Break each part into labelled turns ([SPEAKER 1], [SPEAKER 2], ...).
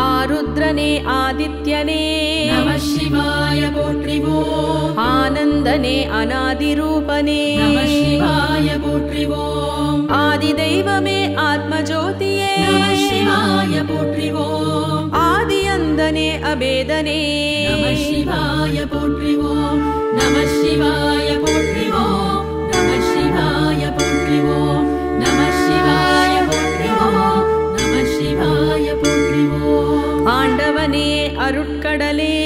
[SPEAKER 1] ஆருத்ரனே ஆதித்யனே.
[SPEAKER 2] நம சிவாய போற்றிவோம்
[SPEAKER 1] ஆனந்தனே அநாதிரூபனே
[SPEAKER 2] நம சிவாய போற்றிவோம்
[SPEAKER 1] ஆதி தெய்வமே ஆத்மஜோதியே.
[SPEAKER 2] நம சிவாய போற்றிவோம்
[SPEAKER 1] ஆதி அந்தனே அபேதனே.
[SPEAKER 2] நம சிவாய போற்றிவோம் நம சிவாய போற்றிவோம் நம சிவாய போற்றிவோம் நம சிவாய போற்றிவோம் நம சிவாய
[SPEAKER 1] ஆண்டவனே அருட்கடலே.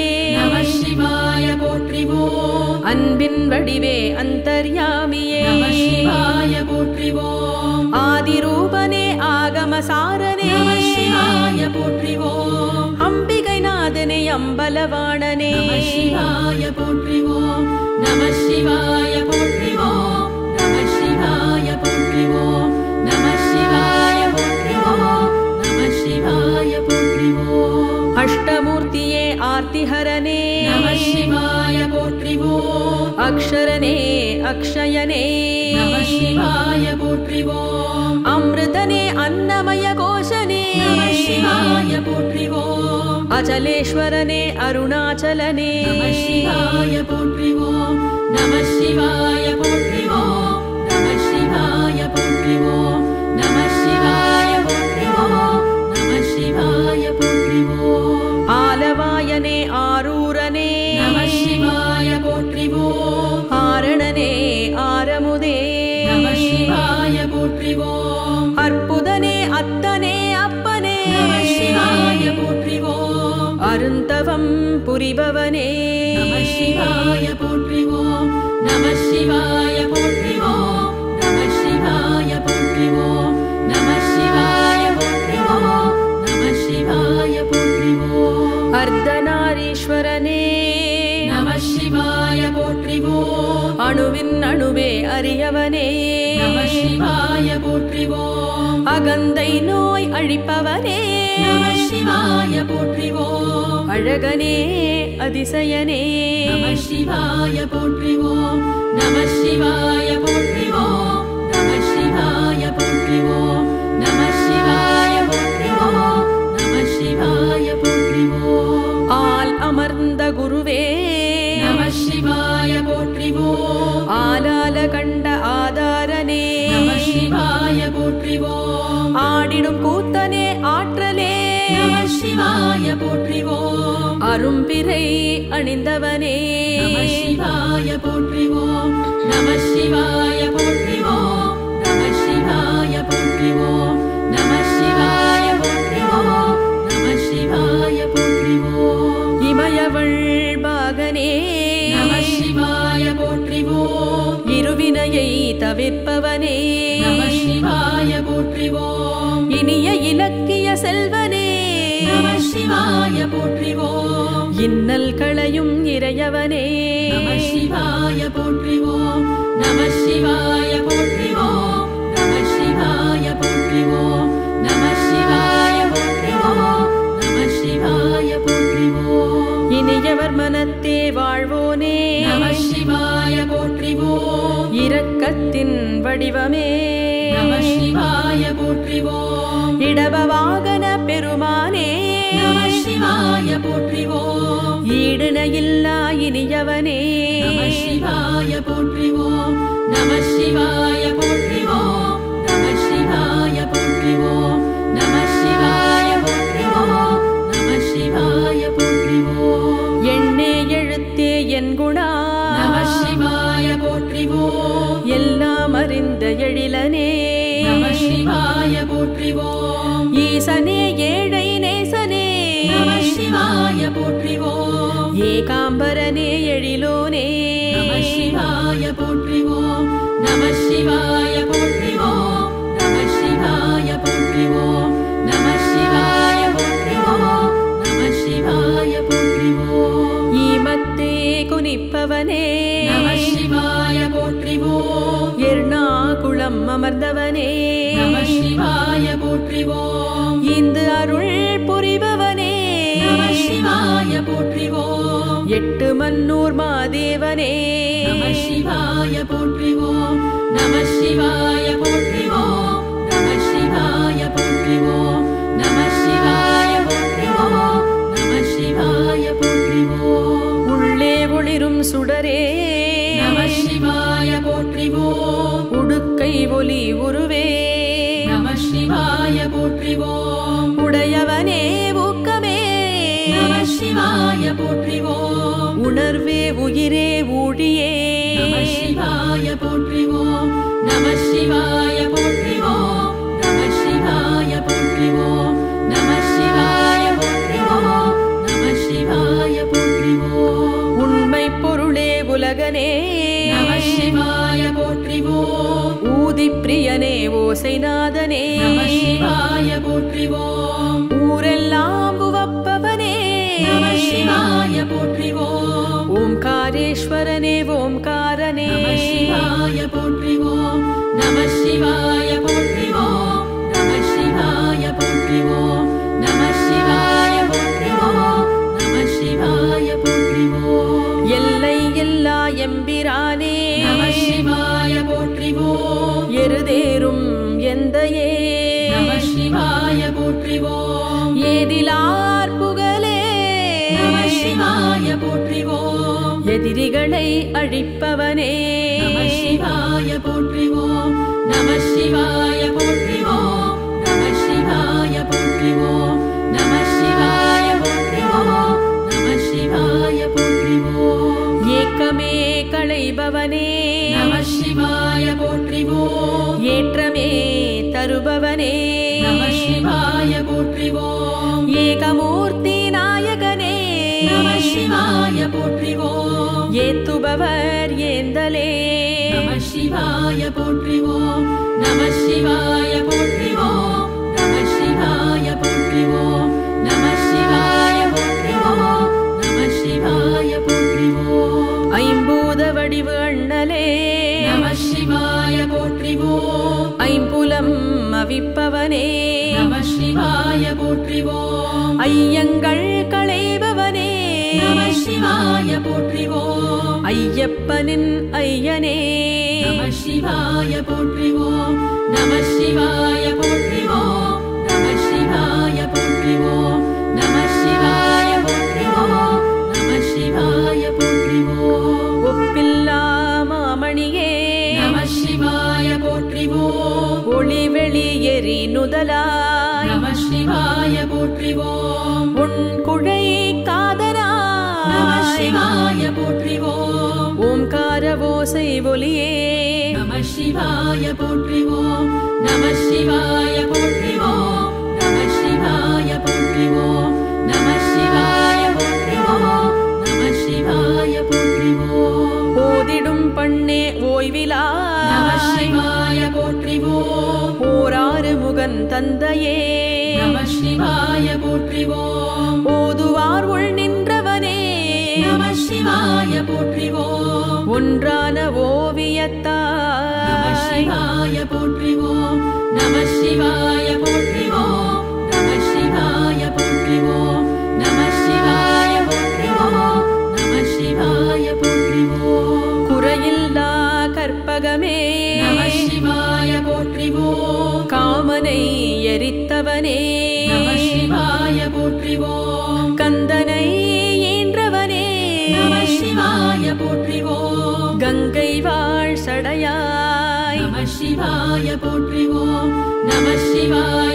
[SPEAKER 2] சிவாய போற்றிவோம்.
[SPEAKER 1] அன்பின் வடிவே அந்தர்யாமியே.
[SPEAKER 2] சிவாய போற்றிவோம்.
[SPEAKER 1] ஆதிரூபனே ஆகமசாரனே.
[SPEAKER 2] சிவாய போற்றிவோம்.
[SPEAKER 1] அம்பிகை நாதனே அம்பலவாணனே.
[SPEAKER 2] சிவாய போற்றிவோம். நம சிவாய போற்றிவோம். நம சிவாய போற்றிவோம். अक्षरने अक्षयने। शिवाय पुत्रिवो अमृतने अन्नमय कोशने। शिवाय पुत्रिवो अचलेश्वरने
[SPEAKER 1] अरुणाचलने। शिवाय
[SPEAKER 2] पुत्रिवो नमः शिवाय
[SPEAKER 1] पुत्रिवो नमशिवाय
[SPEAKER 2] पुत्रिवो नमः शिवाय
[SPEAKER 1] पुत्रिवो नमः शिवाय
[SPEAKER 2] पुत्रिवो आलवायने आ
[SPEAKER 1] அருந்தவம் புரிபவனே
[SPEAKER 2] நம சிவாய போற்றிவோம் நம சிவாய போற்றிவோம் நம சிவாய போற்றிவோம் நம சிவாய போற்றிவோம் நம சிவாய போற்றிவோம்
[SPEAKER 1] அர்த்தநாரீஸ்வரனே
[SPEAKER 2] நம சிவாய போற்றிவோம்
[SPEAKER 1] அணுவின் அணுவே அறியவனே
[SPEAKER 2] நம சிவாய போற்றிவோம்
[SPEAKER 1] அகந்தை நோய் அழிப்பவனே
[SPEAKER 2] சிவாய போற்றிவோம்.
[SPEAKER 1] அழகனே அதிசயனே.
[SPEAKER 2] நம சிவாய போற்றிவோம். நம சிவாய போற்றிவோம். நம சிவாய போற்றிவோம். நம சிவாய போற்றிவோம். நம சிவாய போற்றிவோம்.
[SPEAKER 1] ஆல் அமர்ந்த குருவே.
[SPEAKER 2] நம சிவாய போற்றிவோம்.
[SPEAKER 1] ஆலால கண்ட
[SPEAKER 2] சிவாய போற்றிவோம்.
[SPEAKER 1] அரும்பிரை அணிந்தவனே.
[SPEAKER 2] சிவாய போற்றிவோம். நம சிவாய போற்றிவோம் போற்றிவோம்
[SPEAKER 1] இன்னல் களையும் இறையவனே
[SPEAKER 2] நம சிவாய போற்றிவோம் நம சிவாய போற்றிவோம் நம சிவாய போற்றிவோம் நம சிவாய போற்றிவோம் நம சிவாய போற்றிவோம்
[SPEAKER 1] இனியவர் மனத்தே வாழ்வோனே
[SPEAKER 2] நம சிவாய போற்றிவோம்
[SPEAKER 1] இரக்கத்தின் வடிவமே
[SPEAKER 2] நம சிவாய போற்றிவோம்
[SPEAKER 1] இடப
[SPEAKER 2] போற்றிவோம்.
[SPEAKER 1] ஈடுணையில்லா இனியவனே.
[SPEAKER 2] நம சிவாய போற்றிவோம். நம சிவாய போற்றிவோம். நம சிவாய போற்றிவோம். நம சிவாய போற்றிவோம். நம சிவாய போற்றிவோம்.
[SPEAKER 1] எண்ணே எழுத்தே என் குணா.
[SPEAKER 2] நம சிவாய போற்றிவோம்.
[SPEAKER 1] எல்லாம் அறிந்த எழிலனே.
[SPEAKER 2] நம சிவாய போற்றிவோம்.
[SPEAKER 1] ஈசனே ஏழை ஏகாம்பரனே எழிலோனே.
[SPEAKER 2] நம சிவாய போற்றிவோம் நம சிவாய போற்றிவோம் நம சிவாய போற்றிவோம் நம சிவாய போற்றிவோம் நம சிவாய போற்றிவோம்.
[SPEAKER 1] ஈமத்தே குனிப்பவனே.
[SPEAKER 2] நம சிவாய போற்றிவோம்.
[SPEAKER 1] எர்ணாகுளம் அமர்ந்தவனே.
[SPEAKER 2] நம சிவாய போற்றிவோம்.
[SPEAKER 1] இந்து அருள் எட்டு மன்னூர் மாதேவனே.
[SPEAKER 2] நம சிவாய போற்றிவோம். நம சிவாய
[SPEAKER 1] உயிரே ஊழியே.
[SPEAKER 2] நம சிவாய போற்றிவோம் நம சிவாய போற்றிவோம் நம சிவாய போற்றிவோம் நம சிவாய போற்றிவோம் நம சிவாய போற்றிவோம்.
[SPEAKER 1] உண்மை பொருளே உலகனே.
[SPEAKER 2] நம சிவாய போற்றிவோம்.
[SPEAKER 1] ஊதி பிரியனே ஓசைநாதனே.
[SPEAKER 2] நம சிவாய போற்றிவோம்.
[SPEAKER 1] ஊரெல்லாம் உவப்பவனே
[SPEAKER 2] நம சிவாய போற்றிவோம். ओङ्कारेश्वरने
[SPEAKER 1] ओङ्कारने शिवाय
[SPEAKER 2] ओङ्कारेश्वर नमः शिवाय
[SPEAKER 1] எதிரிகளை அழிப்பவனே.
[SPEAKER 2] நம சிவாய போற்றிவோம் நம சிவாய போற்றிவோம் நம சிவாய போற்றிவோம் நம சிவாய போற்றிவோம் நம சிவாய போற்றிவோம்.
[SPEAKER 1] ஏக்கமே களைபவனே.
[SPEAKER 2] நம சிவாய போற்றிவோம்.
[SPEAKER 1] ஏற்றமே தருபவனே. ஏத்துபவர் ஏந்தலே.
[SPEAKER 2] நம சிவாய போற்றிவோம் நம சிவாய போற்றிவோம் நம சிவாய போற்றிவோம் நம சிவாய போற்றிவோம் நம சிவாய போற்றிவோம்.
[SPEAKER 1] ஐம்பூத வடிவு அண்ணலே.
[SPEAKER 2] நம சிவாய போற்றிவோம்.
[SPEAKER 1] ஐம்புலம் அவிப்பவனே.
[SPEAKER 2] நம சிவாய போற்றிவோம்.
[SPEAKER 1] ஐயங்கள் களைபவனே.
[SPEAKER 2] சிவாய போற்றிவோம்.
[SPEAKER 1] ஐயப்பனின் ஐயனே.
[SPEAKER 2] நம சிவாய போற்றிவோம். நம சிவாய போற்றிவோம். நம சிவாய போற்றிவோம். நம சிவாய போற்றிவோம். நம சிவாய போற்றிவோம்.
[SPEAKER 1] ஒப்பில்லா மாமணியே.
[SPEAKER 2] நம சிவாய போற்றிவோம்.
[SPEAKER 1] ஒளி வெளியெறி நுதலாய்
[SPEAKER 2] நம சிவாய போற்றிவோம். சிவாய போற்றிவோம்.
[SPEAKER 1] ஓம்கார ஓசை ஒலியே
[SPEAKER 2] நம சிவாய போற்றிவோம். நம சிவாய போற்றிவோம். நம சிவாய போற்றிவோம். நம சிவாய போற்றிவோம். நம சிவாய போற்றிவோம்.
[SPEAKER 1] ஓதிடும் பண்ணே
[SPEAKER 2] நம
[SPEAKER 1] ஓய்விலாய்
[SPEAKER 2] சிவாய போற்றிவோம்.
[SPEAKER 1] ஓராறு முகன் தந்தையே.
[SPEAKER 2] நம சிவாய போற்றிவோம். சிவாய போற்றிவோம்
[SPEAKER 1] காமனை எரித்தவனே.
[SPEAKER 2] Namah Shivaya.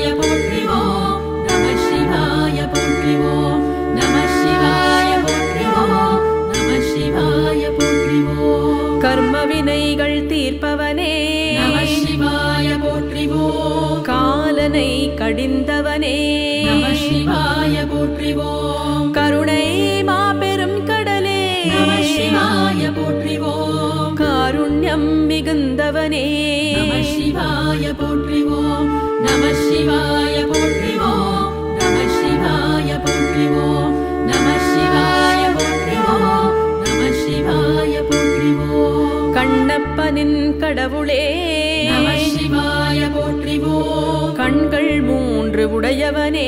[SPEAKER 1] கண்ணப்பனின் கடவுளே
[SPEAKER 2] சிவாய போற்றிவோம்
[SPEAKER 1] கண்கள் மூன்று உடையவனே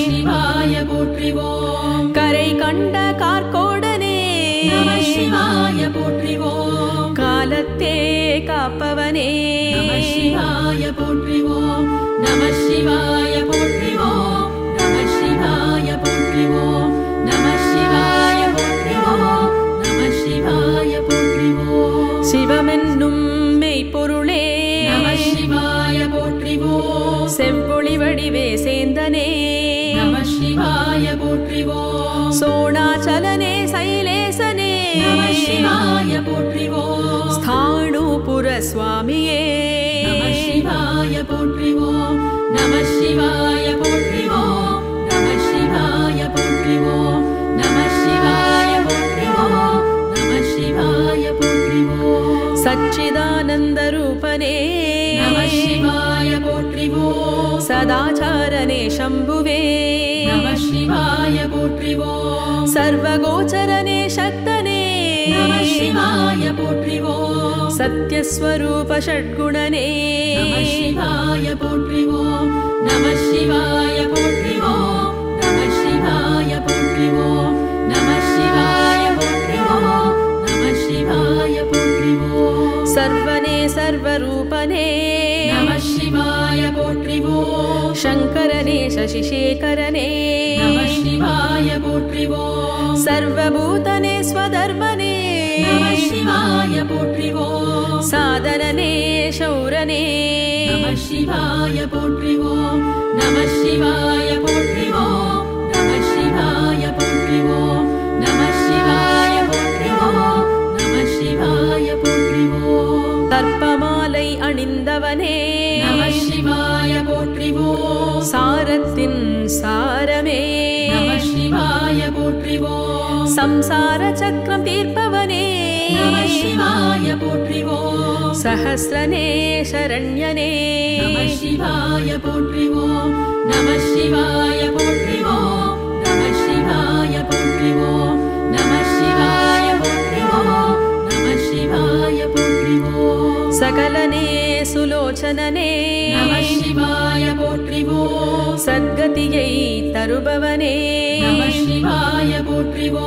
[SPEAKER 2] சிவாய போற்றிவோம்
[SPEAKER 1] கரை கண்ட கார்கோடனே
[SPEAKER 2] சிவாய போற்றிவோம்
[SPEAKER 1] காலத்தே காப்பவனே.
[SPEAKER 2] சிவாய போற்றிவோம்
[SPEAKER 1] சிவமென்னும் மெய்ப்பொருளே
[SPEAKER 2] சிவாய போற்றிவோம்
[SPEAKER 1] செவ்வொளி வடிவே சேந்தனே
[SPEAKER 2] சிவாய போற்றிவோம்
[SPEAKER 1] சோணாச்சலனே சைலேசனே
[SPEAKER 2] சிவாய போற்றிவோம்
[SPEAKER 1] ஸ்தாணூபுர சுவாமியே शिवाय
[SPEAKER 2] गोत्रिव नमः शिवाय
[SPEAKER 1] पुत्रिवो नमः
[SPEAKER 2] शिवाय पुत्रिवो नमः
[SPEAKER 1] शिवाय पुत्रिवो
[SPEAKER 2] सच्चिदानन्दरूपने शिवाय गोत्रिवो सदाचारणे शम्भुवे नमः शिवाय पोट्रिवो सर्वगोचरणे शक्ता शिवाय पोट्रिवो सत्यस्वरूप षड्गुणने। शिवाय
[SPEAKER 1] पोट्रिवो नमः
[SPEAKER 2] शिवाय पोट्रिवो नमः
[SPEAKER 1] शिवाय पोट्रिवो
[SPEAKER 2] नमः शिवाय पोट्रिवो
[SPEAKER 1] नमः शिवाय
[SPEAKER 2] पोट्रिवो सर्वने सर्वरूपने।
[SPEAKER 1] नमः िवो
[SPEAKER 2] शङ्करने शशिशेखरने शिवाय गोत्रिवो सर्वभूतने स्वधर्मने शिवाय पोत्रिवो साधनने शौरने शिवाय पोत्रिवो नमः शिवाय गोत्रिवो
[SPEAKER 1] नमः शिवाय
[SPEAKER 2] पुत्रिवो नमः शिवाय
[SPEAKER 1] पुत्रिवो नमः
[SPEAKER 2] शिवाय पुत्रिवो तर्पमालै
[SPEAKER 1] अणिन्दवने शिवाय गोत्रिवो
[SPEAKER 2] सारथिं सारमे शिवाय
[SPEAKER 1] गोत्रिवो संसारचक्रं
[SPEAKER 2] तीर्पवने शिवाय पोत्रिवो सहस्रने शरण्यने शिवाय गोत्रिवो नमः शिवाय पुत्रिव नमः शिवाय पुत्रिवो नमः शिवाय
[SPEAKER 1] पुत्रिव नमः
[SPEAKER 2] शिवाय पुत्रिवो सकलने
[SPEAKER 1] सुलोचनने। शिवाय
[SPEAKER 2] पोत्रिवो सद्गतियै तरुभवने।
[SPEAKER 1] शिवाय पोत्रिवो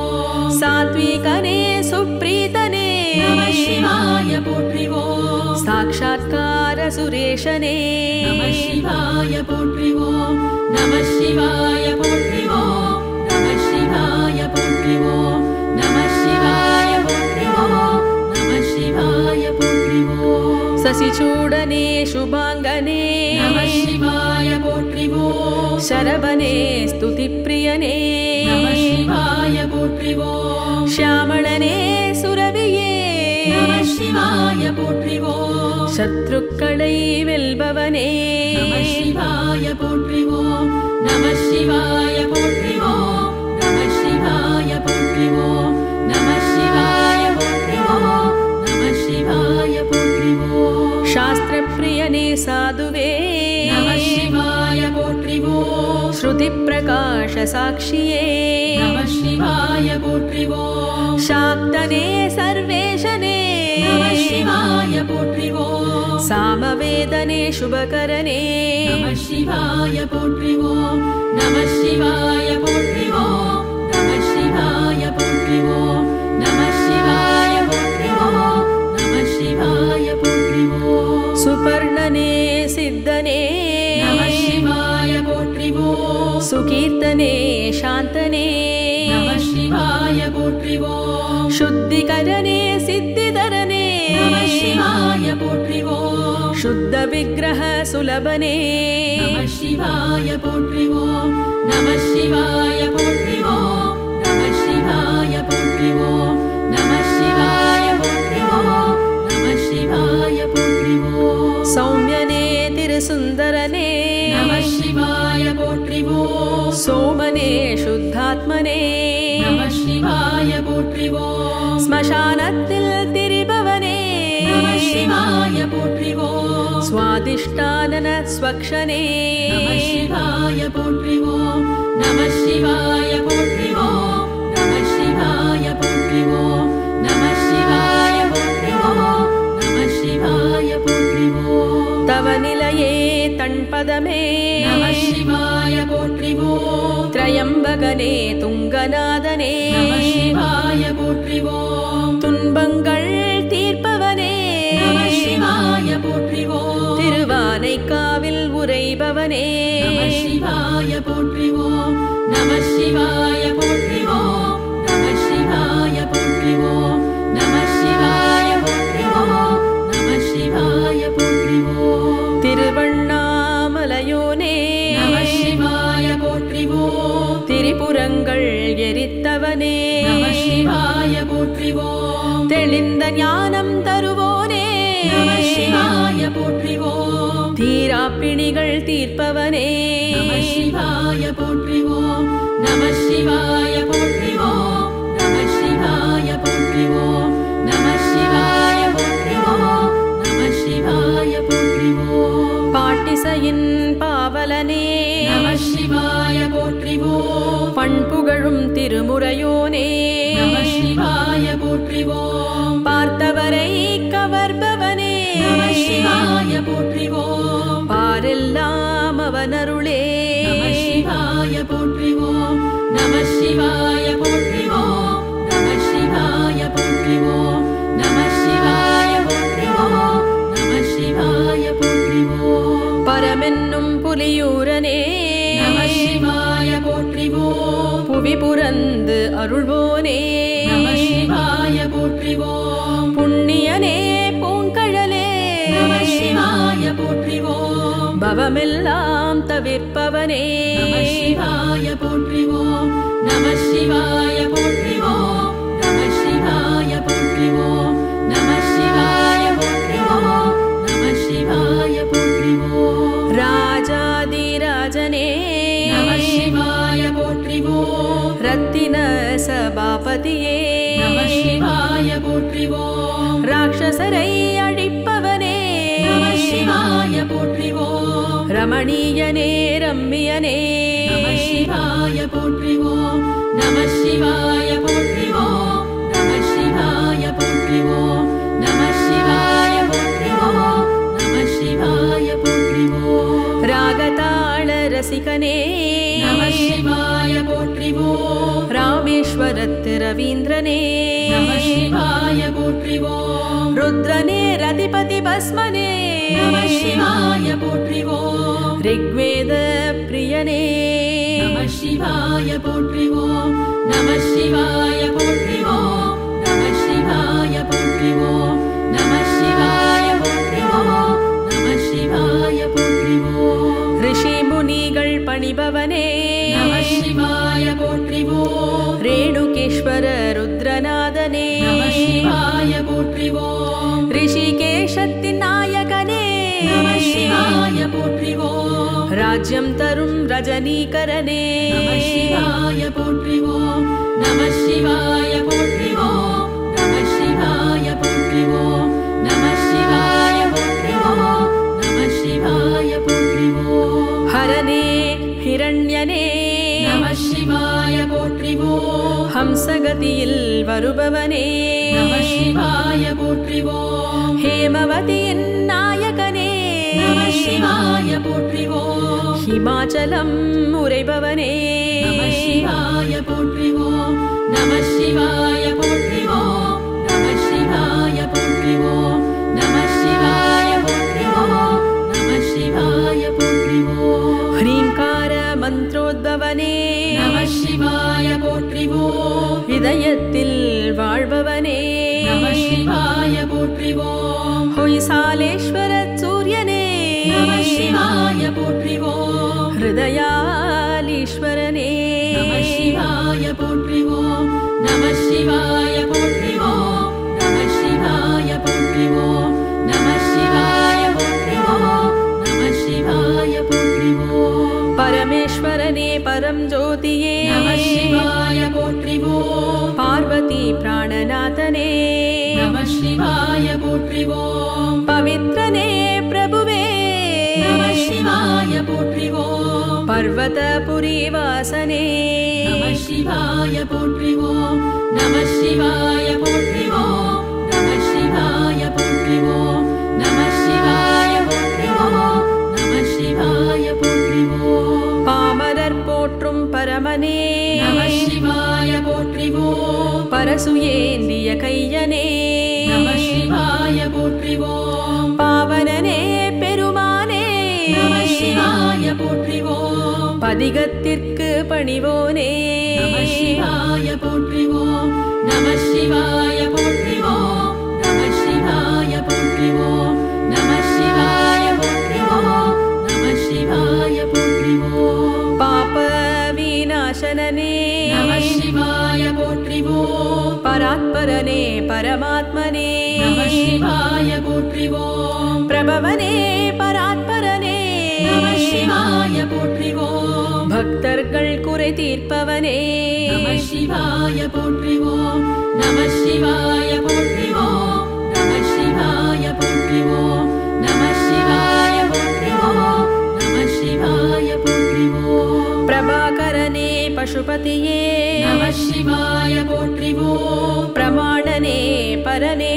[SPEAKER 2] सात्विकने सुप्रीतने। शिवाय
[SPEAKER 1] पोत्रिवो साक्षात्कार
[SPEAKER 2] सुरेशने। नमः शिवाय पोत्रिवो नमः शिवाय पोत्रिवो नमः शिवाय पोत्रिवो नमः शिवाय पोत्रिवो नमः शिवाय
[SPEAKER 1] சசிச்சூடனே சுபாங்கனே.
[SPEAKER 2] சிவாய போற்றிவோம்
[SPEAKER 1] சரபனே ஸ்துதிப்பிரியனே.
[SPEAKER 2] நம சிவாய போற்றிவோம்
[SPEAKER 1] ஷியாமளனே சுரவியே
[SPEAKER 2] சிவாய போற்றிவோம்
[SPEAKER 1] சத்ருக்களை வெல்பவனே.
[SPEAKER 2] சிவாய போற்றிவோம் நம சிவாய
[SPEAKER 1] शास्त्रप्रियने
[SPEAKER 2] साधुवे। शिवाय पोत्रिवो
[SPEAKER 1] श्रुतिप्रकाशसाक्षिये शिवाय
[SPEAKER 2] पोत्रिवो शाक्तने सर्वेशने। शिवाय पोत्रिवो सामवेदने शुभकरणे शिवाय पोत्रिवो नमः शिवाय पोत्रिवो नमः शिवाय पोत्रिवो
[SPEAKER 1] नमः शिवाय
[SPEAKER 2] सुपर्णने सिद्धने। शिवाय
[SPEAKER 1] मायगोत्रिवो सुकीर्तने
[SPEAKER 2] शान्तने। शिवाय गोत्रिवो
[SPEAKER 1] शुद्धिकरणे
[SPEAKER 2] सिद्धिधरने। शिवाय
[SPEAKER 1] गोत्रिवो शुद्धविग्रह सुलभने।
[SPEAKER 2] शिवाय गोत्रिवो नमः शिवाय गोत्रिव नमः शिवाय गोत्रिवो नमः शिवाय गोत्रिव शिवाय पोट्रिवो।
[SPEAKER 1] सौम्यने तिरसुन्दरने।
[SPEAKER 2] नमः शिवाय पोट्रिवो।
[SPEAKER 1] सोमने शुद्धात्मने।
[SPEAKER 2] नमः शिवाय पोट्रिवो।
[SPEAKER 1] गोत्रिवो तिरिभवने।
[SPEAKER 2] नमः शिवाय पोट्रिवो।
[SPEAKER 1] स्वादिष्टानन स्वक्षणे
[SPEAKER 2] नमः शिवाय पोट्रिवो। नमः शिवाय நவநிலையே தன்பதமே சிவாய போற்றிவோம். திரையம்பகனே துங்கநாதனே. சிவாய போற்றிவோம்.
[SPEAKER 1] துன்பங்கள் தீர்ப்பவனே.
[SPEAKER 2] சிவாய போற்றிவோம்.
[SPEAKER 1] திருவானைக்காவில் உரைபவனே
[SPEAKER 2] சிவாய போற்றிவோம். நம சிவாய
[SPEAKER 1] புறங்கள் எரித்தவனே.
[SPEAKER 2] சிவாய போற்றிவோம்.
[SPEAKER 1] தெளிந்த ஞானம் தருவோனே.
[SPEAKER 2] சிவாய போற்றிவோம்.
[SPEAKER 1] தீரா பிணிகள் தீர்ப்பவனே.
[SPEAKER 2] சிவாய போற்றிவோம். நம சிவாய
[SPEAKER 1] பண்புகழும் திருமுறையோனே.
[SPEAKER 2] சிவாய போற்றிவோம்.
[SPEAKER 1] பார்த்தவரை கவர்பவனே.
[SPEAKER 2] சிவாய போற்றிவோம்.
[SPEAKER 1] பாரெல்லாம் அவனருளே.
[SPEAKER 2] சிவாய போற்றிவோம். நம சிவாய போற்றிவோம். நம சிவாய போற்றிவோம். நம சிவாய போற்றிவோம். நம சிவாய போற்றிவோம்.
[SPEAKER 1] பரமென்னும் புலியூரனே. புரந்து அருள்வோனே.
[SPEAKER 2] சிவாய போற்றிவோம்.
[SPEAKER 1] புண்ணியனே பூங்கழலே.
[SPEAKER 2] சிவாய போற்றிவோம்.
[SPEAKER 1] பவமெல்லாம் தவிர்ப்பவனே.
[SPEAKER 2] சிவாய போற்றிவோம். நம சிவாய
[SPEAKER 1] ராட்சசரை அழிப்பவனே.
[SPEAKER 2] சிவாய போற்றிவோம்.
[SPEAKER 1] ரமணீயனே ரம்மியனே
[SPEAKER 2] சிவாய போற்றிவோம். நம சிவாய போற்றிவோம். நம சிவாய போற்றிவோம். நம சிவாய போற்றிவோம். நம சிவாய போற்றிவோம்.
[SPEAKER 1] ராகதாள ரசிகனே.
[SPEAKER 2] நம சிவாய போற்றிவோம்.
[SPEAKER 1] ராமேஸ்வரத்து ரவீந்திரனே
[SPEAKER 2] சிவாய போற்றிவோம்
[SPEAKER 1] ருத்ரனே ரதிபதி பஸ்மனே
[SPEAKER 2] சிவாய போற்றிவோம்
[SPEAKER 1] ரிக்வேத பிரியனே.
[SPEAKER 2] சிவாய போற்றிவோம் நம சிவாய போற்றிவோம் நம சிவாய போற்றிவோம் நம சிவாய போற்றிவோம் நம சிவாய போற்றிவோம்
[SPEAKER 1] ரிஷி முனிகள் பணிபவனே.
[SPEAKER 2] நம சிவாய போற்றிவோம் राज्यं तरुं
[SPEAKER 1] रजनीकरणे। वैवाय
[SPEAKER 2] गोत्रिवो नमः शिवाय
[SPEAKER 1] गोत्रिव नमः शिवाय
[SPEAKER 2] पुत्रिवो नमः शिवाय शिवायुत्रिवो नमः शिवाय पुत्रिवो हरणे हिरण्यने। नमः शिवाय गोत्रिवो हंसगतिल् वरुभवने। नमः
[SPEAKER 1] शिवाय गोत्रिवो
[SPEAKER 2] हेमवतीन् சிவாய போற்றிவோம்.
[SPEAKER 1] ஹிமாச்சலம் உரைபவனே
[SPEAKER 2] சிவாய போற்றிவோம். நம சிவாய
[SPEAKER 1] பரமனே
[SPEAKER 2] நம சிவாய போற்றிவோம்
[SPEAKER 1] பரசுயேந்திய கையனே.
[SPEAKER 2] நம சிவாய போற்றிவோம்
[SPEAKER 1] பாவனனே பெருமானே.
[SPEAKER 2] நம சிவாய போற்றிவோம்
[SPEAKER 1] பதிகத்திற்கு பணிவோனே.
[SPEAKER 2] நம சிவாய போற்றிவோம் शिवाय गोत्रिमो नमः
[SPEAKER 1] शिवाय नमः शिवाय पुत्रिमो
[SPEAKER 2] परात्परने परमात्मने देहाय
[SPEAKER 1] गोत्रिवो प्रभवने
[SPEAKER 2] परात्मरने देहाय गोत्रिवो
[SPEAKER 1] பக்தர்கள் குறை தீர்ப்பவனே
[SPEAKER 2] நம சிவாய போற்றிவோம் நம சிவாய போற்றிவோம் நம சிவாய போற்றிவோம் நம சிவாய போற்றிவோம் நம சிவாய போற்றிவோம்
[SPEAKER 1] பிரபாகரனே பசுபதியே
[SPEAKER 2] நம சிவாய போற்றிவோம்
[SPEAKER 1] பிரமாணனே பரனே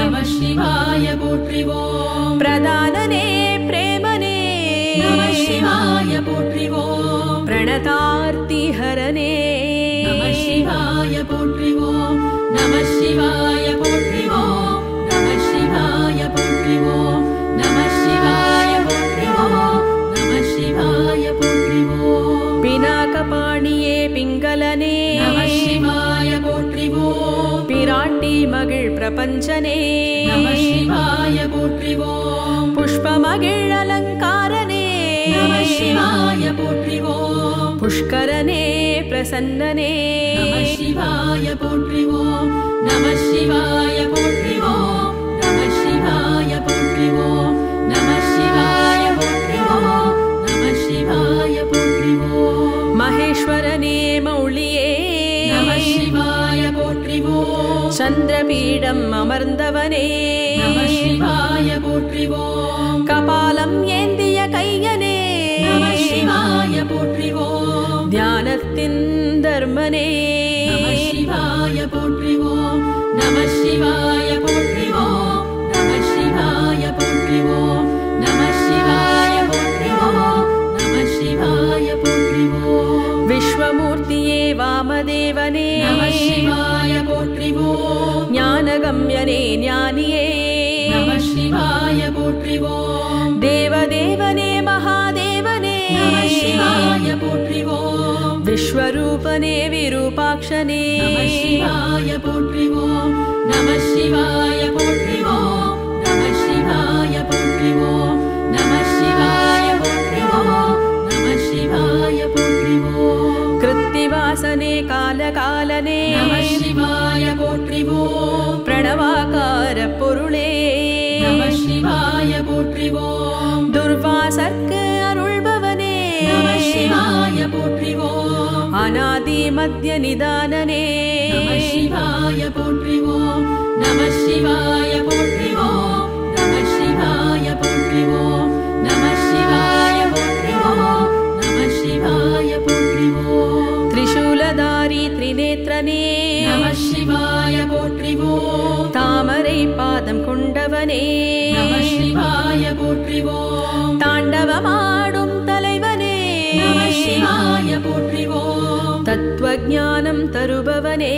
[SPEAKER 2] நம சிவாய போற்றிவோம்
[SPEAKER 1] பிரதானனே பிரேமனே
[SPEAKER 2] நம சிவாய போற்றிவோம்
[SPEAKER 1] பிரணதார்த்தி ஹரனே
[SPEAKER 2] நம சிவாய போற்றிவோம் நம சிவாய போற்றிவோம் நம சிவாய போற்றிவோம் நம சிவாய போற்றிவோம் நம சிவாய போற்றிவோம்.
[SPEAKER 1] பினாகபாணியே பிங்களனே
[SPEAKER 2] நம சிவாய போற்றிவோம்.
[SPEAKER 1] பிராட்டி மகிழ் பிரபஞ்சனே.
[SPEAKER 2] நம சிவாய போற்றிவோம்.
[SPEAKER 1] புஷ்பமகிழ் அலங்காரனே.
[SPEAKER 2] நம சிவாய पुष्करणे प्रसन्नने। शिवाय पोट्रिवो नमः शिवाय
[SPEAKER 1] पोट्रिवो नमः
[SPEAKER 2] शिवाय पोट्रिवो नमः
[SPEAKER 1] शिवाय पोट्रिवो
[SPEAKER 2] नमः शिवाय पोट्रिवो
[SPEAKER 1] महेश्वरने मौलिये नमः
[SPEAKER 2] शिवाय पोट्रिवो चन्द्रपीडम्
[SPEAKER 1] अमर्दवने। தர்மனே
[SPEAKER 2] நம சிவாய போற்றிவோம் நம சிவாய
[SPEAKER 1] துர்வாசர்க்கு அருள்பவனே
[SPEAKER 2] நம சிவாய போற்றிவோம்
[SPEAKER 1] அநாதி மத்திய நிதானனே
[SPEAKER 2] நம சிவாய போற்றிவோம் நம சிவாய போற்றிவோம் நம சிவாய போற்றிவோம் நம சிவாய போற்றிவோம் நம சிவாய போற்றிவோம்
[SPEAKER 1] திரிசூலதாரி திரிநேத்திரனே
[SPEAKER 2] நம சிவாய போற்றிவோம்
[SPEAKER 1] தாமரை பாதம் கொண்டவனே
[SPEAKER 2] நம சிவாய போற்றிவோம்
[SPEAKER 1] தாண்டவமாடும் தலைவனே
[SPEAKER 2] நம சிவாய போற்றிவோம்
[SPEAKER 1] தத்துவஞானம் தருபவனே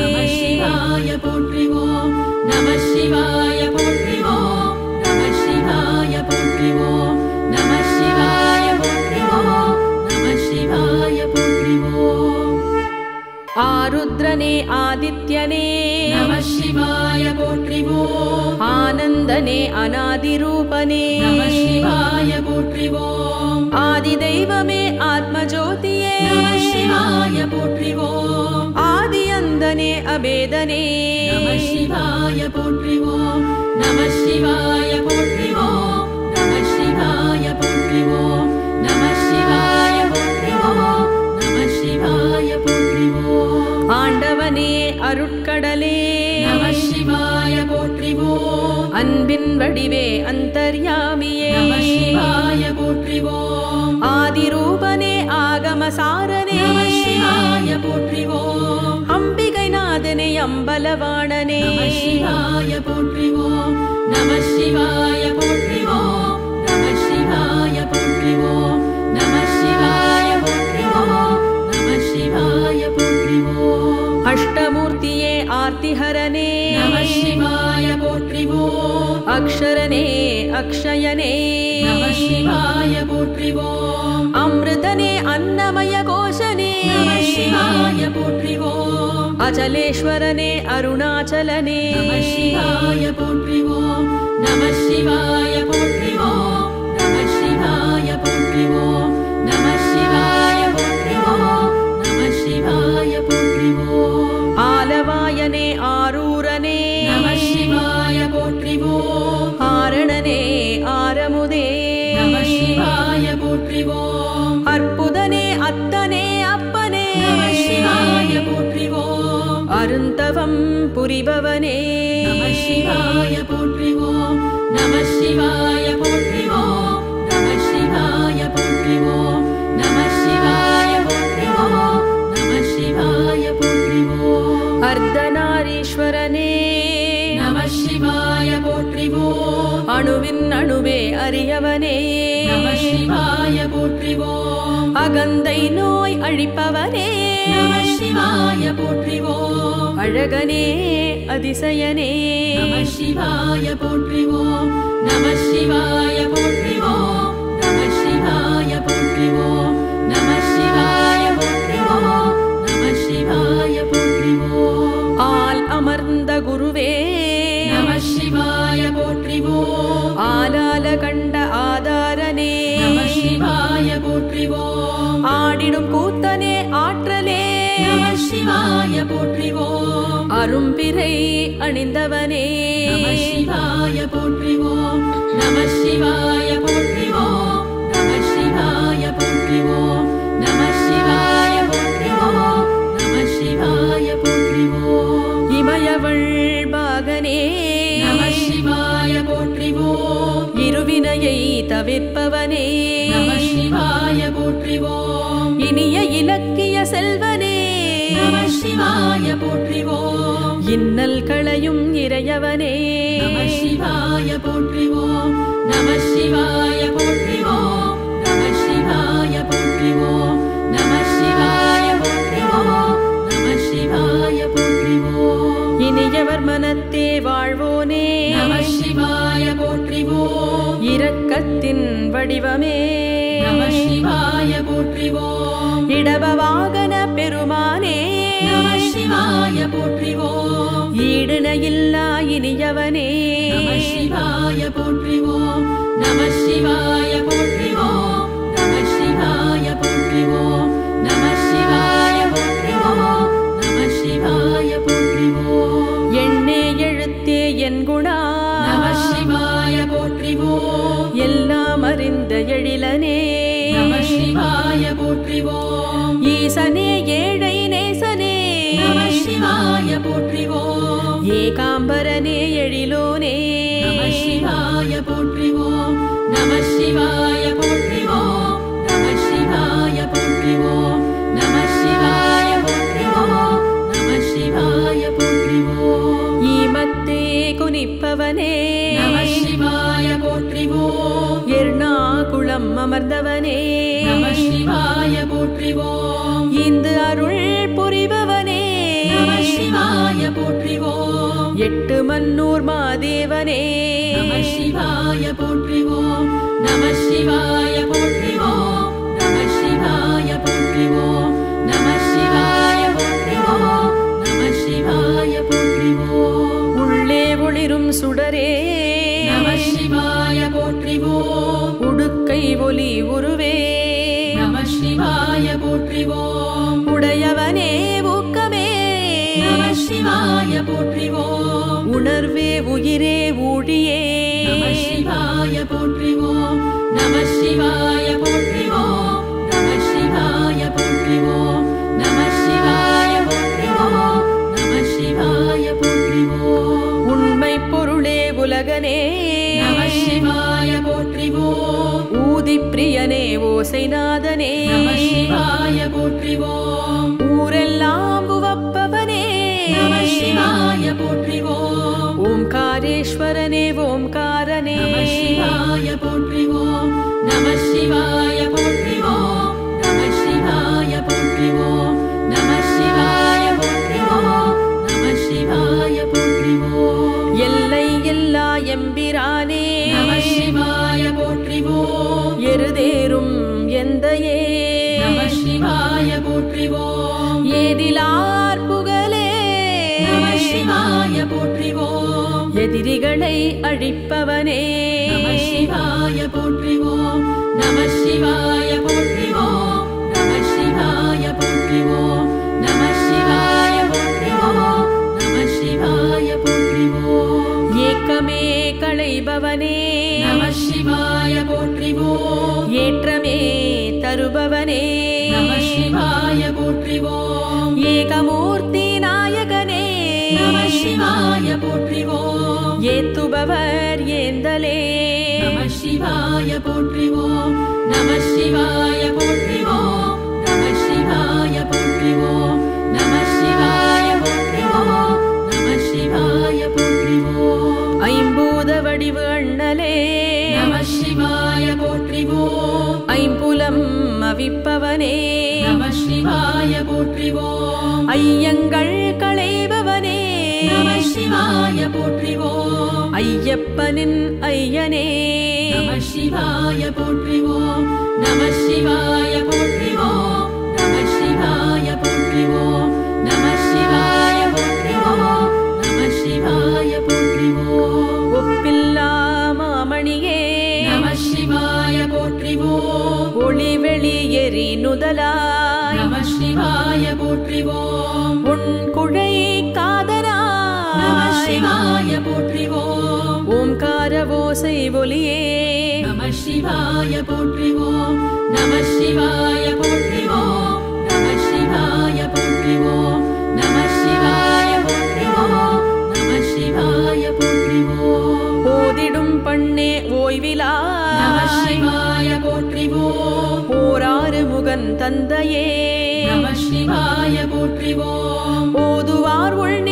[SPEAKER 2] நம சிவாய போற்றிவோம் நம சிவாய போற்றிவோம் நம சிவாய போற்றிவோம் நம சிவாய போற்றிவோம் நம சிவாய போற்றிவோம்
[SPEAKER 1] ஆருத்ரனே ஆதித்யனே ஆனந்தனே அநாதிரூபனே
[SPEAKER 2] சிவாய போற்றிவோம்.
[SPEAKER 1] ஆதிதெய்வமே ஆத்மஜோதியே.
[SPEAKER 2] நம சிவாய போற்றிவோம்.
[SPEAKER 1] ஆதி அந்தனே அபேதனே
[SPEAKER 2] சிவாய போற்றிவோம். நம சிவாய போற்றிவோம். நம சிவாய போற்றிவோம். நம சிவாய போற்றிவோம். நம சிவாய போற்றிவோம்.
[SPEAKER 1] ஆண்டவனே அருட்கடலே.
[SPEAKER 2] நம சிவாய போற்றிவோம்.
[SPEAKER 1] அன்பின் வடிவே அந்தர்யாமியே.
[SPEAKER 2] போற்றிவோம்.
[SPEAKER 1] ஆதிரூபனே ஆகமசாரனே.
[SPEAKER 2] போற்றிவோம்.
[SPEAKER 1] அம்பிகை நாதனே அம்பலவாணனே.
[SPEAKER 2] போற்றிவோம். நம சிவாய போற்றிவோம். நம சிவாய போற்றிவோம். நம சிவாய போற்றிவோம். நம சிவாய போற்றிவோம்.
[SPEAKER 1] அஷ்டமூர்த்தியே ஆர்த்திஹரனே.
[SPEAKER 2] நம अक्षरने अक्षयने। शिवाय पुत्रिवो
[SPEAKER 1] अमृतने
[SPEAKER 2] अन्नमय कोशने। शिवाय
[SPEAKER 1] पुत्रिवो अचलेश्वरने अरुणाचलने।
[SPEAKER 2] शिवाय पुत्रिवो नमः
[SPEAKER 1] शिवाय पुत्रिवो அழிப்பவனே
[SPEAKER 2] சிவாய போற்றிவோம்.
[SPEAKER 1] அழகனே அதிசயனே.
[SPEAKER 2] சிவாய போற்றிவோம். நம சிவாய போற்றிவோம். நம சிவாய போற்றிவோம். நம சிவாய போற்றிவோம். நம சிவாய போற்றிவோம். போற்றிவோம்.
[SPEAKER 1] ஆடிடும் கூத்தனே ஆற்றலே.
[SPEAKER 2] சிவாய போற்றிவோம்.
[SPEAKER 1] அரும்பிரை அணிந்தவனே.
[SPEAKER 2] சிவாய போற்றிவோம். நம
[SPEAKER 1] வடிவமே
[SPEAKER 2] சிவாய போற்றிவோம்.
[SPEAKER 1] இடபவாகன பெருமானே.
[SPEAKER 2] சிவாய போற்றிவோம்.
[SPEAKER 1] ஈடுனையில்லா இனியவனே.
[SPEAKER 2] சிவாய போற்றிவோம். நம சிவாய போற்றிவோம். நம சிவாய போற்றிவோம். நிற்பவனே நம சிவாய போற்றிவோம்
[SPEAKER 1] எர்ணாகுளம் அமர்ந்தவனே
[SPEAKER 2] நம சிவாய போற்றிவோம்
[SPEAKER 1] இந்து அருள் புரிபவனே
[SPEAKER 2] நம சிவாய போற்றிவோம்
[SPEAKER 1] எட்டு மன்னூர் மாதேவனே
[SPEAKER 2] நம சிவாய போற்றிவோம் 私は
[SPEAKER 1] ஓதி பிரியனே ஓசைநாதனே
[SPEAKER 2] போற்றிவோம்
[SPEAKER 1] ஊரெல்லாம் உவப்பவனே
[SPEAKER 2] போற்றிவோம்
[SPEAKER 1] ஓம்காரேஸ்வரனே ஓம்காரனே
[SPEAKER 2] போற்றிவோம் நம சிவாய
[SPEAKER 1] எதிரிகளை அழிப்பவனே
[SPEAKER 2] சிவாய போற்றிவோம் நம சிவாய போற்றிவோம் நம சிவாய போற்றிவோம் நம சிவாய போற்றிவோம் நம சிவாய போற்றிவோம்
[SPEAKER 1] ஏக்கமே களைபவனே
[SPEAKER 2] நம சிவாய போற்றிவோம்
[SPEAKER 1] ஏற்றமே தருபவனே ஏத்துபவர் ஏந்தலே.
[SPEAKER 2] நம சிவாய போற்றிவோம் நம சிவாய போற்றிவோம் நம சிவாய போற்றிவோம் நம சிவாய போற்றிவோம் நம சிவாய போற்றிவோம்.
[SPEAKER 1] ஐம்பூத வடிவு அண்ணலே.
[SPEAKER 2] நம சிவாய போற்றிவோம்.
[SPEAKER 1] ஐம்புலம் அவிப்பவனே.
[SPEAKER 2] நம சிவாய போற்றிவோம்.
[SPEAKER 1] ஐயங்கள் ஐயப்பனின் ஐயனே.
[SPEAKER 2] நம சிவாய போற்றிவோம் நம சிவாய போற்றிவோம் நம சிவாய போற்றிவோம் நம சிவாய போற்றிவோம் நம சிவாய போற்றிவோம்
[SPEAKER 1] ஒப்பில்லா மாமணியே.
[SPEAKER 2] நம சிவாய போற்றிவோம்
[SPEAKER 1] ஒளி வெளி எரி நுதலாய்.
[SPEAKER 2] நம சிவாய போற்றிவோம்
[SPEAKER 1] உன் குழை காதராய்
[SPEAKER 2] சிவாய போற்றிவோம்.
[SPEAKER 1] ஓம்கார ஓசை ஒலியே
[SPEAKER 2] நம சிவாய போற்றிவோம். நம சிவாய போற்றிவோம். நம சிவாய போற்றிவோம். நம சிவாய போற்றிவோம். நம சிவாய போற்றிவோம்.
[SPEAKER 1] ஓதிடும் பண்ணே ஓய்விலா.
[SPEAKER 2] நம சிவாய போற்றிவோம்.
[SPEAKER 1] ஓராறு முகன் தந்தையே
[SPEAKER 2] நம சிவாய போற்றிவோம்.
[SPEAKER 1] ஓதுவார் உள் நின்றவனே
[SPEAKER 2] நம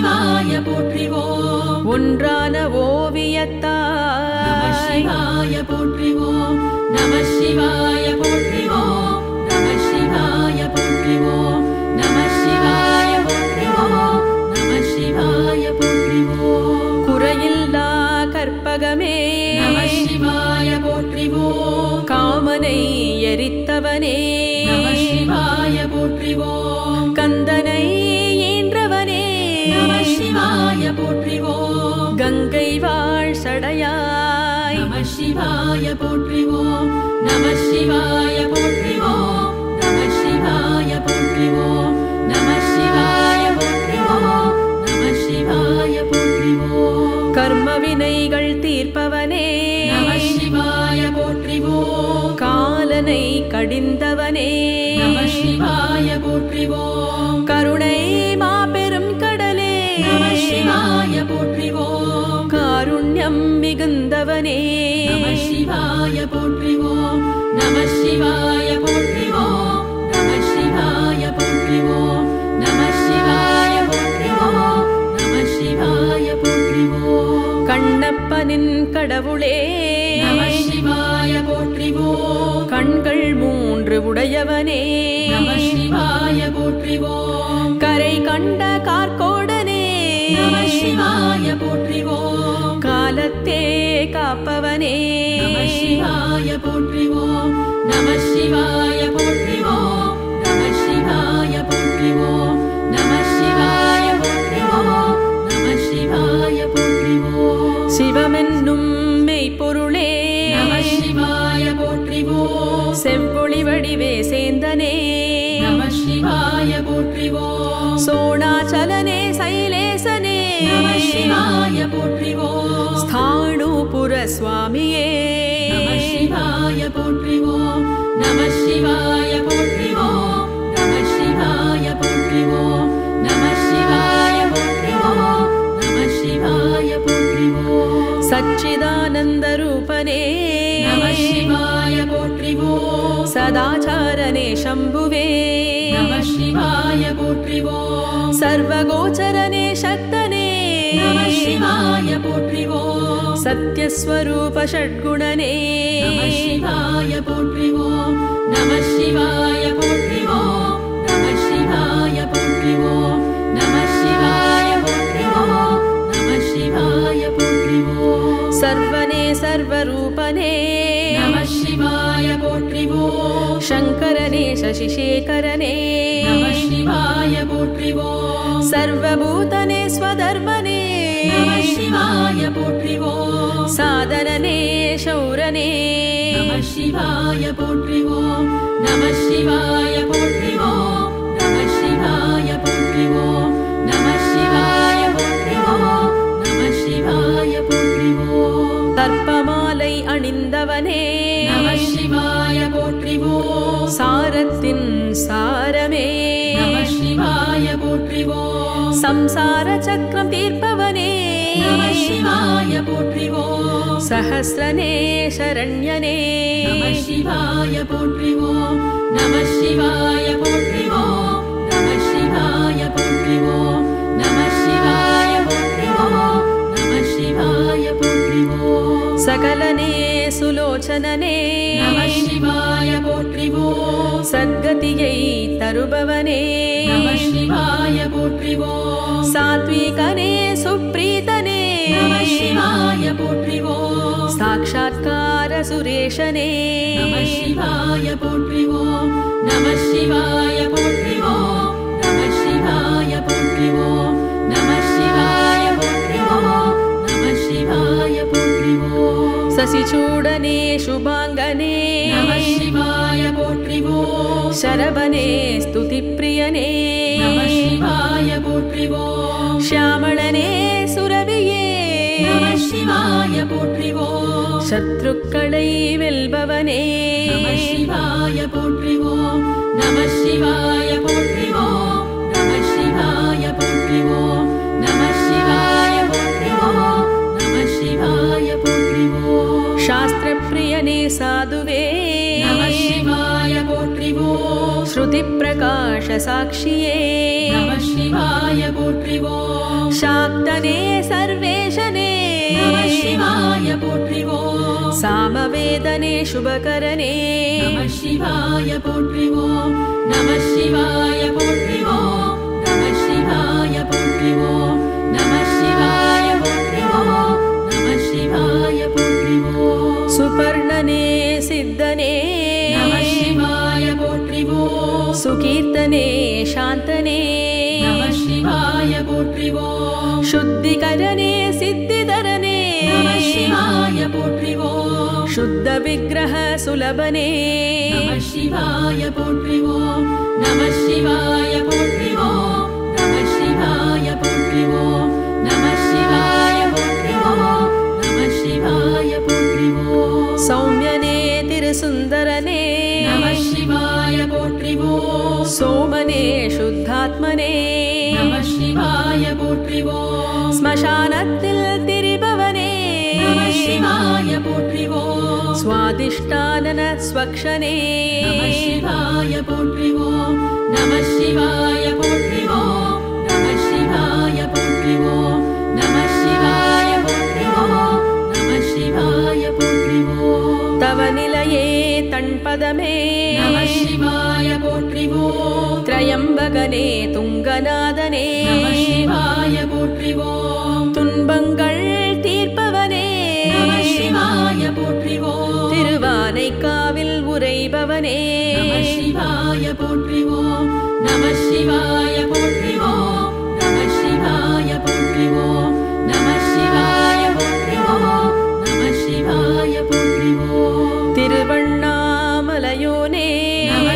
[SPEAKER 2] சிவாய போற்றிவோம்
[SPEAKER 1] ஒன்றான ஓவியத்தாய்
[SPEAKER 2] சிவாய போற்றிவோம் நம சிவாய போற்றிவோம் நம சிவாய போற்றிவோம் நம சிவாய போற்றிவோம் நம சிவாய போற்றிவோம்
[SPEAKER 1] குறையில்லா கற்பகமே.
[SPEAKER 2] நம சிவாய போற்றிவோம்
[SPEAKER 1] காமனை எரித்தவனே.
[SPEAKER 2] நம சிவாய போற்றிவோம் போற்றிவோம்.
[SPEAKER 1] கங்கை வாழ் சடையாய்.
[SPEAKER 2] நம சிவாய போற்றிவோம். நம சிவாய போற்றிவோம். நம சிவாய போற்றிவோம். நம சிவாய போற்றிவோம். நம சிவாய போற்றிவோம்.
[SPEAKER 1] கர்ம வினைகள் தீர்ப்பவனே.
[SPEAKER 2] நம சிவாய போற்றிவோம்.
[SPEAKER 1] காலனை கடிந்தவனே மிகுந்தவனே
[SPEAKER 2] நம சிவாய போற்றிவோம் நம சிவாய போற்றிவோம் நம சிவாய போற்றிவோம் நம சிவாய போற்றிவோம் நம சிவாய போற்றிவோம்.
[SPEAKER 1] கண்ணப்பனின் கடவுளே.
[SPEAKER 2] நம சிவாய போற்றிவோம்.
[SPEAKER 1] கண்கள் மூன்று உடையவனே.
[SPEAKER 2] நம சிவாய போற்றிவோம்.
[SPEAKER 1] கரை கண்ட கார்கோடனே
[SPEAKER 2] நம சிவாய
[SPEAKER 1] காலத்தே காப்பவனே.
[SPEAKER 2] நம சிவாய போற்றிவோம் நம சிவாய स्वामयेत्रिवो नम शिवाय गोत्रिव नम शिवाय
[SPEAKER 1] पुत्रिवो नमः
[SPEAKER 2] शिवायत्रिव नम शिवाय
[SPEAKER 1] पुत्रिवो सच्चिदानन्दरूपने।
[SPEAKER 2] वाय गोत्रिवो सदाचारणे
[SPEAKER 1] शम्भुवे। शिवाय
[SPEAKER 2] गोत्रिवो सर्वगोचरणे शक्तनेहाय
[SPEAKER 1] सत्यस्वरूपषड्गुणने। शिवाय
[SPEAKER 2] पोट्रिवो नमः शिवाय पोट्रिवो नमः शिवाय पोट्रिवो नमः शिवाय पोट्रिवो नमः शिवाय पोट्रिवो सर्वने सर्वरूपने।
[SPEAKER 1] नमः शिवाय
[SPEAKER 2] पोट्रिवो शङ्करने शशिशेखरने।
[SPEAKER 1] शिवाय पोट्रिवो
[SPEAKER 2] सर्वभूतने स्वधर्मने। शिवाय
[SPEAKER 1] पोट्रिवो ஸ்வதர்மனே
[SPEAKER 2] நம சிவாய போற்றிவோம்
[SPEAKER 1] சாதனனே சௌரனே
[SPEAKER 2] நம சிவாய போற்றிவோம் நம சிவாய போற்றிவோம் நம சிவாய போற்றிவோம் நம சிவாய போற்றிவோம் நம சிவாய போற்றிவோம்
[SPEAKER 1] தர்ப்பமாலை அணிந்தவனே
[SPEAKER 2] நம சிவாய போற்றிவோம்
[SPEAKER 1] சாரத்தின் சாரமே
[SPEAKER 2] நம சிவாய போற்றிவோம்
[SPEAKER 1] சம்சார சக்கரம் தீர்ப்பவனே
[SPEAKER 2] நம சிவாய போற்றிவோம்
[SPEAKER 1] सहस्रने
[SPEAKER 2] शरण्यने। शिवायत्रिमो नमः शिवायत्रिमो नमः शिवाय पुत्रिमो नमः शिवाय पोट्रिवो सकलने सुलोचनने। शिवायत्रिवो सद्गतियैतरुभवने शिवायत्रिवो
[SPEAKER 1] सात्विकने सुप्रीतने।
[SPEAKER 2] शिवाय यपोत्रिवो साक्षात्कार
[SPEAKER 1] सुरेशने। शिवाय
[SPEAKER 2] वायपोत्रिवो नमः शिवाय
[SPEAKER 1] शिवायपोत्रिव नमः
[SPEAKER 2] शिवाय पुत्रिवो। नमः
[SPEAKER 1] शिवाय पुत्रिवो।
[SPEAKER 2] नमः शिवाय पुत्रिवो। शशिचूडने शुभाङ्गने। शिवाय पोत्रिवो। शरभणे स्तुतिप्रियने। शिवाय गोत्रिवो श्यामणने நம சிவாய போற்றிவோம்
[SPEAKER 1] சத்ருக்களை வெல்பவனே
[SPEAKER 2] நம சிவாய போற்றிவோம் நம சிவாய போற்றிவோம் நம சிவாய போற்றிவோம் நம சிவாய போற்றிவோம் நம சிவாய போற்றிவோம்
[SPEAKER 1] சாஸ்திரப்பிரியனே சாதுவே
[SPEAKER 2] நம சிவாய போற்றிவோம்
[SPEAKER 1] ஸ்ருதி பிரகாஷ சாட்சியே
[SPEAKER 2] நம சிவாய போற்றிவோம்
[SPEAKER 1] சாக்தனே சர்வேஷனே
[SPEAKER 2] நம िवो सामवेदने शुभकरणे। शिवाय पोट्रिवो नमः शिवाय पोट्रिवो नमः शिवाय पोट्रिवो नमः शिवाय पोट्रिवो नमः
[SPEAKER 1] शिवाय पोट्रिवो
[SPEAKER 2] सुपर्णने सिद्धने। शिवाय
[SPEAKER 1] पोट्रिवो सुकीर्तने
[SPEAKER 2] शान्तने। शिवाय पोट्रिवो
[SPEAKER 1] शुद्धिकरणे।
[SPEAKER 2] शिवाय
[SPEAKER 1] पोट्रिवो। शुद्धविग्रह सुलभने।
[SPEAKER 2] शिवाय पोट्रिवो। नमः शिवाय पोट्रिवो। नमः शिवाय पोट्रिवो। नमः शिवाय पोट्रिवो। नमः शिवाय पोट्रिवो।
[SPEAKER 1] सौम्यने तिरुसुन्दरने।
[SPEAKER 2] शिवाय पोट्रिवो।
[SPEAKER 1] सोमने शुद्धात्मने।
[SPEAKER 2] नमः
[SPEAKER 1] शिवाय पोट्रिवो।
[SPEAKER 2] स्मशान शिवाय पोट्रिवो
[SPEAKER 1] स्वादिष्टानन
[SPEAKER 2] स्वक्षणे। शिवाय पोट्रिवो नमः शिवाय पोट्रिवो नमः शिवाय पोट्रिवो नमः शिवाय पोट्रिवो नमः शिवाय पोट्रिवो
[SPEAKER 1] तव निलये तण्पदमे।
[SPEAKER 2] शिवाय पोट्रिवो
[SPEAKER 1] त्रयम्बगने तुङ्गनादने। शिवाय पोट्रिवो
[SPEAKER 2] நம சிவாய போற்றிவோம் நம சிவாய போற்றிவோம் நம சிவாய போற்றிவோம் நம சிவாய போற்றிவோம்
[SPEAKER 1] திருவண்ணாமலையோனே
[SPEAKER 2] நம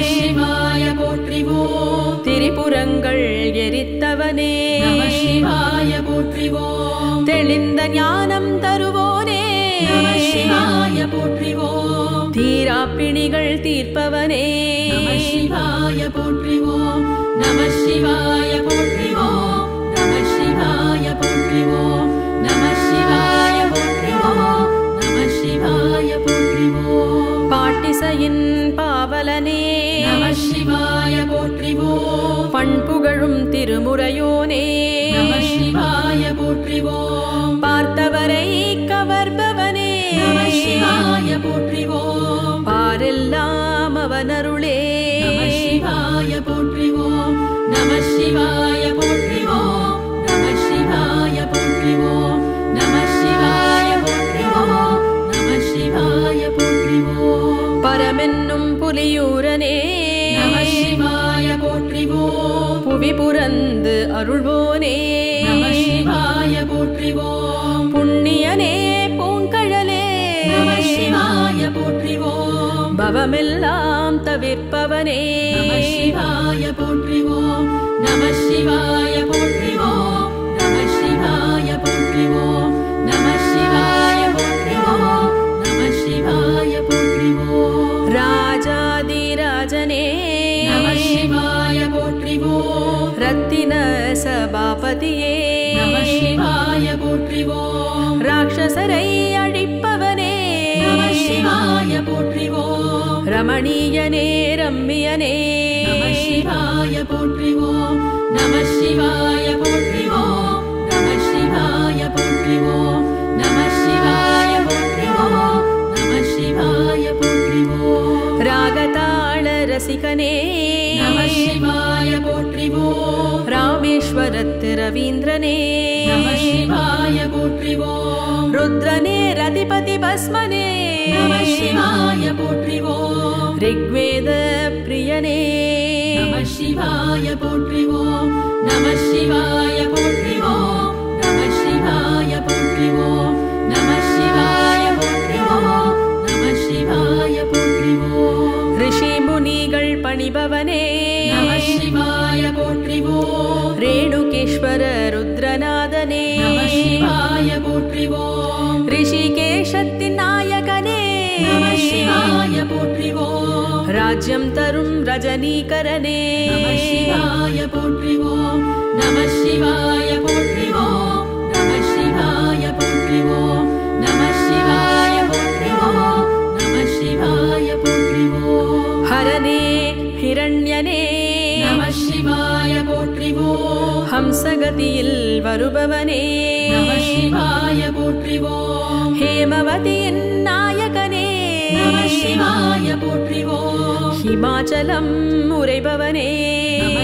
[SPEAKER 2] நம சிவாய போற்றிவோம்.
[SPEAKER 1] பார்த்தவரை கவர்பவனே.
[SPEAKER 2] சிவாய போற்றிவோம்.
[SPEAKER 1] பாரெல்லாம் அவனருளே.
[SPEAKER 2] சிவாய போற்றிவோம். நம சிவாய
[SPEAKER 1] அருள்வோனே.
[SPEAKER 2] சிவாய போற்றிவோம்.
[SPEAKER 1] புண்ணியனே பூங்கழலே.
[SPEAKER 2] சிவாய போற்றிவோம்.
[SPEAKER 1] பவமெல்லாம் தவிர்ப்பவனே.
[SPEAKER 2] சிவாய போற்றிவோம். நம சிவாய போற்றிவோம்
[SPEAKER 1] உமாபதியே
[SPEAKER 2] நம சிவாய போற்றிவோம்
[SPEAKER 1] ராட்சசரை அழிப்பவனே
[SPEAKER 2] நம சிவாய போற்றிவோம்
[SPEAKER 1] ரமணீயனே ரம்மியனே
[SPEAKER 2] நம சிவாய போற்றிவோம் நம சிவாய போற்றிவோம் நம சிவாய போற்றிவோம் நம சிவாய போற்றிவோம் நம சிவாய போற்றிவோம் य
[SPEAKER 1] गोत्रिवो रामेश्वरत्र
[SPEAKER 2] रवीन्द्रने शिवाय पोट्रिवो
[SPEAKER 1] रुद्रने रतिपति भस्मने।
[SPEAKER 2] शिवाय पोट्रिवो ऋग्वेद
[SPEAKER 1] प्रियने। शिवाय
[SPEAKER 2] पोट्रिवो नमः शिवाय पोट्रिवो राज्यं तरुं रजनीकरणे। वैवायत्रिवो नमः शिवायत्रिव नमः शिवाय शिवायुत्रिवो नमः शिवाय
[SPEAKER 1] शिवायत्रिव नमः शिवाय
[SPEAKER 2] पुत्रिवो हरणे हिरण्यने।
[SPEAKER 1] नमः शिवाय
[SPEAKER 2] कोत्रिवो हंसगतिल् वरुभवने।
[SPEAKER 1] वै वायगोत्रिवो
[SPEAKER 2] हेमवतीन्नायक சிவாய போற்றிவோம்.
[SPEAKER 1] ஹிமாச்சலம் உரைபவனே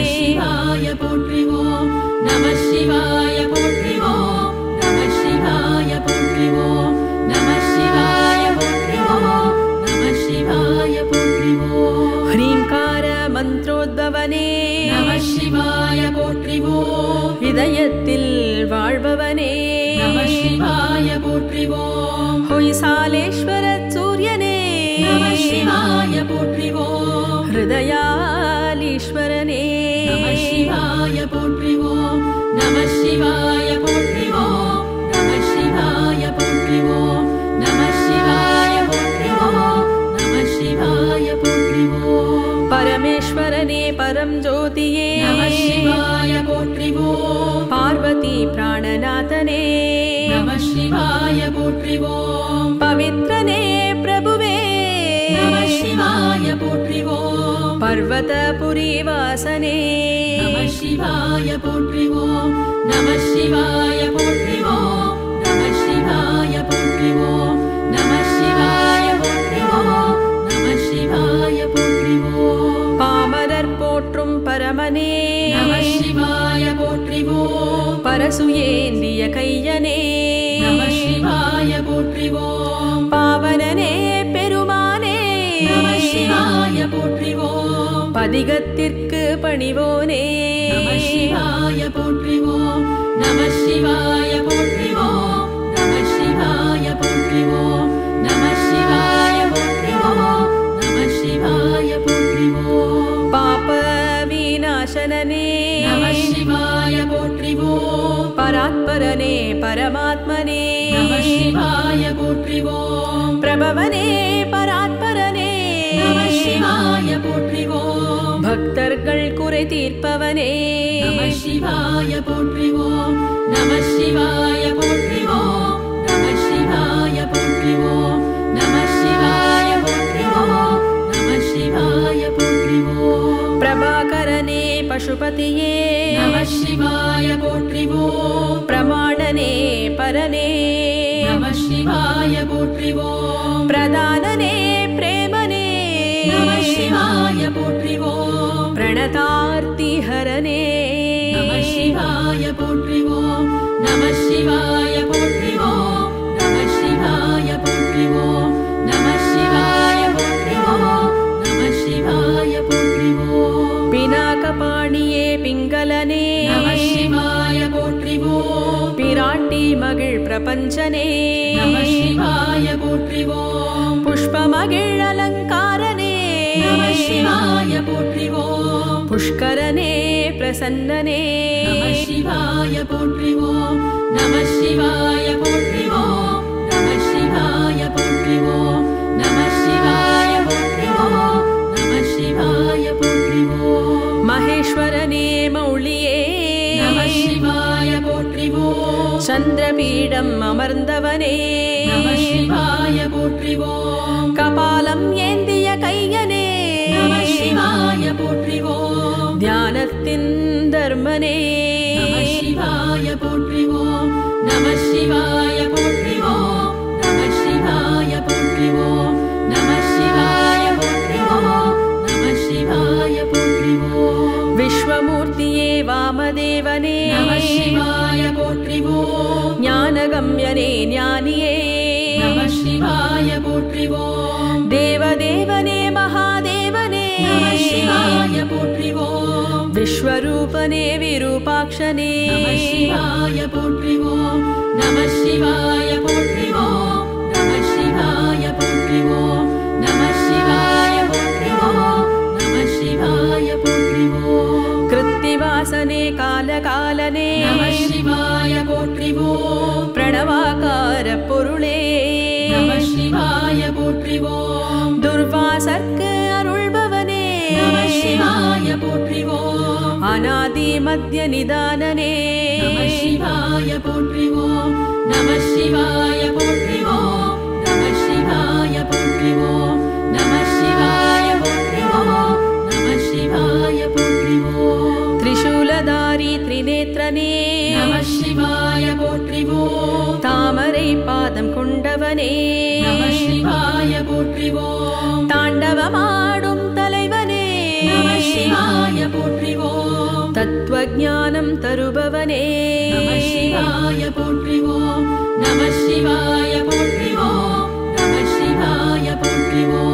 [SPEAKER 2] சிவாய போற்றிவோம். நம சிவாய போற்றிவோம். நம சிவாய போற்றிவோம். நம சிவாய போற்றிவோம். நம சிவாய போற்றிவோம்.
[SPEAKER 1] ஹ்ரீங்கார மந்திரோத்பவனே.
[SPEAKER 2] நம சிவாய போற்றிவோம்.
[SPEAKER 1] இதயத்தில் வாழ்பவனே.
[SPEAKER 2] நம சிவாய போற்றிவோம்.
[SPEAKER 1] ஹொய்சாலேஸ்வர சூரியனே. शिवाय
[SPEAKER 2] यपोत्रिवो हृदयालीश्वरनेयत्रिवो नमः
[SPEAKER 1] शिवाय कोत्रिव
[SPEAKER 2] नमः शिवाय पुत्रिमो
[SPEAKER 1] नमः शिवाय
[SPEAKER 2] पुत्रिव नमः शिवाय
[SPEAKER 1] पुत्रिमो परमेश्वरने
[SPEAKER 2] परं ज्योतिये। शिवाय ज्योतियेत्रिवो पार्वती प्राणनातने नमः शिवाय पोत्रिवो पवित्रने। पर्वतपुरीवासने। शिवाय पुत्रिवो नमः शिवाय
[SPEAKER 1] पोट्रिवो नमः शिवाय
[SPEAKER 2] निवो नमः शिवाय
[SPEAKER 1] पुत्रिवो नमः
[SPEAKER 2] शिवाय पुत्रिवो पामदर्पोट्रं
[SPEAKER 1] परमने। नमः
[SPEAKER 2] शिवाय पोत्रिवो परसुयेलियकैयने
[SPEAKER 1] பதிகத்திற்கு பணிவோனே
[SPEAKER 2] நம சிவாய போற்றிவோம் நம சிவாய போற்றிவோம் நம சிவாய போற்றிவோம் நம சிவாய போற்றிவோம் நம சிவாய போற்றிவோம்
[SPEAKER 1] பாப விநாசனனே
[SPEAKER 2] நம சிவாய போற்றிவோம்
[SPEAKER 1] பராத்பரனே பரமாத்மனே
[SPEAKER 2] நம சிவாய போற்றிவோம்
[SPEAKER 1] பிரபவனே பராத்பரனே
[SPEAKER 2] நம சிவாய போற்றிவோம்
[SPEAKER 1] பக்தர்கள் குறை தீர்ப்பவனே
[SPEAKER 2] நம சிவாய போற்றிவோம் நம சிவாய போற்றிவோம் நம சிவாய போற்றிவோம் நம சிவாய போற்றிவோம் நம சிவாய போற்றிவோம்
[SPEAKER 1] பிரபாகரனே பசுபதியே
[SPEAKER 2] நம சிவாய போற்றிவோம்
[SPEAKER 1] பிரமாணனே பரனே
[SPEAKER 2] நம சிவாய போற்றிவோம்
[SPEAKER 1] பிரதானனே பிரேமனே
[SPEAKER 2] நம சிவாய போற்றிவோம்
[SPEAKER 1] பிரணதார்த்தி ஹரனே
[SPEAKER 2] நம சிவாய போற்றிவோம் நம சிவாய போற்றிவோம் நம சிவாய போற்றிவோம் நம சிவாய போற்றிவோம் நம சிவாய போற்றிவோம்
[SPEAKER 1] பினாகபாணியே பிங்களனே
[SPEAKER 2] நம சிவாய போற்றிவோம்
[SPEAKER 1] பிராட்டி மகிழ் பிரபஞ்சனே
[SPEAKER 2] நம சிவாய போற்றிவோம்
[SPEAKER 1] புஷ்பமகிழ் புஷ்கரனே பிரசன்னனே
[SPEAKER 2] சிவாய போற்றிவோம் நம சிவாய போற்றிவோம் நம சிவாய போற்றிவோம் நம சிவாய போற்றிவோம் நம சிவாய போற்றிவோம்
[SPEAKER 1] மகேஸ்வரனே மௌளியே
[SPEAKER 2] நம சிவாய
[SPEAKER 1] பீடம் அமர்ந்தவனே
[SPEAKER 2] நம சிவாய போற்றிவோம்
[SPEAKER 1] கபாலம் ஏந்திய
[SPEAKER 2] यत्रिवा
[SPEAKER 1] निवो नमः
[SPEAKER 2] शिवाय पुत्रिव नमः
[SPEAKER 1] शिवाय पोट्रिवो
[SPEAKER 2] नमः शिवाय पोट्रिवो
[SPEAKER 1] नमः शिवाय
[SPEAKER 2] पुत्रिवो विश्वमूर्तिये वामदेवने
[SPEAKER 1] शिवाय वायत्रिवो
[SPEAKER 2] ज्ञानगम्यने ज्ञानिये नमः शिवाय गोत्रिवो देवदेवने विश्वरूपने विरूपाक्षने। शिवाय नेत्रिवो नमः शिवाय पोत्रिवा नमः शिवाय
[SPEAKER 1] पुत्रिमो नमः
[SPEAKER 2] शिवाय पुत्रिवा नमः
[SPEAKER 1] शिवाय पुत्रिमो
[SPEAKER 2] कृत्तिवासने कालकालने। शिवाय
[SPEAKER 1] गोत्रिवो प्रणवाकारपुरुणे
[SPEAKER 2] शिवाय गोत्रिवो दुर्वासक्
[SPEAKER 1] अरुळ्भवने शिवाय वायपोत्रिवो
[SPEAKER 2] अनादिमद्यनिदानने। शिवाय पोट्रिवो नमः शिवाय पोट्रिवो नमः शिवाय पोट्रिवो नमः शिवाय पोट्रिवो नमः शिवाय पोट्रिवो
[SPEAKER 1] त्रिशूलधारी त्रिनेत्रने।
[SPEAKER 2] नमः शिवाय त्रिनेत्रनेत्रिवो
[SPEAKER 1] तामरे पादं कुण्डवने।
[SPEAKER 2] शिवाय पौण्ड्रिवो ताण्डवमाडुं
[SPEAKER 1] तलैवने। नमः
[SPEAKER 2] शिवाय तलवने भवनेवाय
[SPEAKER 1] पुिवो नमः
[SPEAKER 2] शिवाय पुिवा नम शिवाय पुिमो